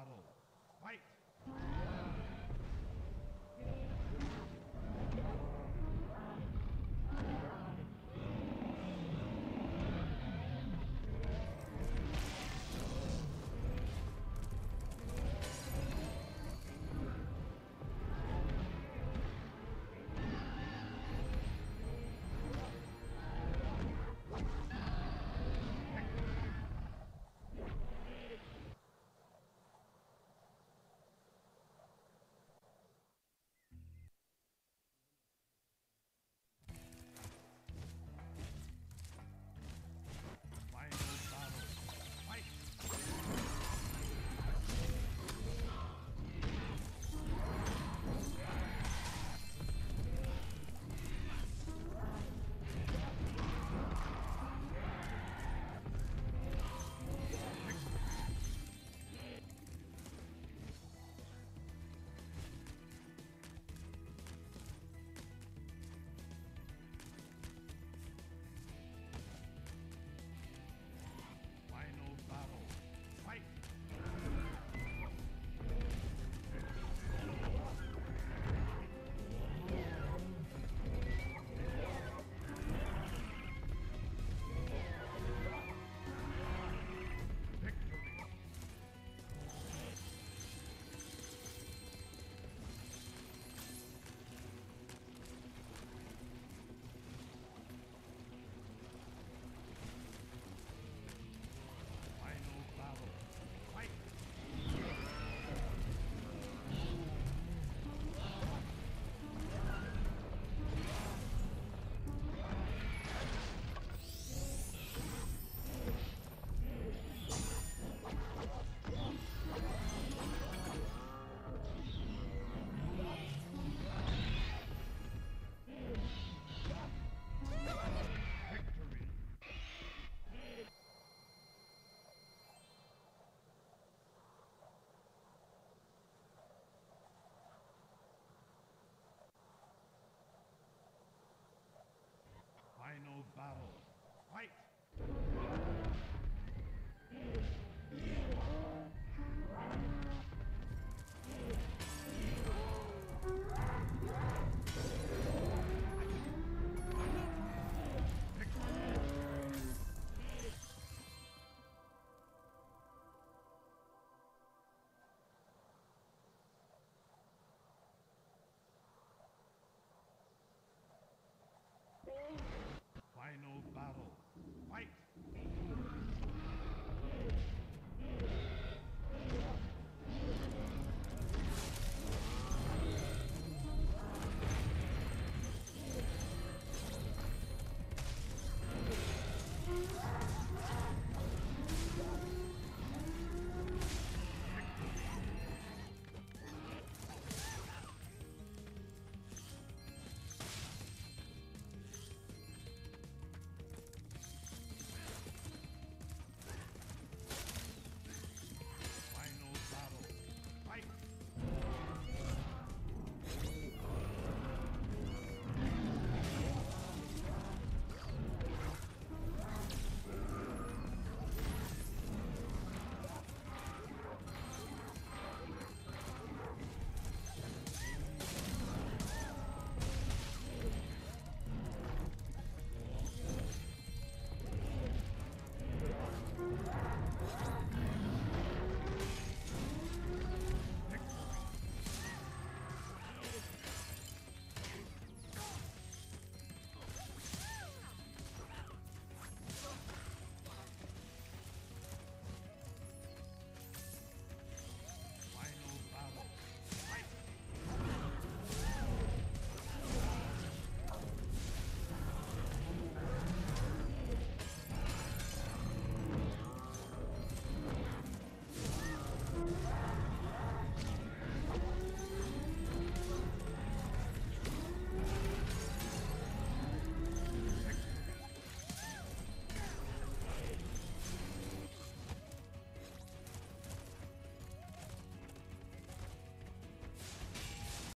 battle. Fight! battle. Fight!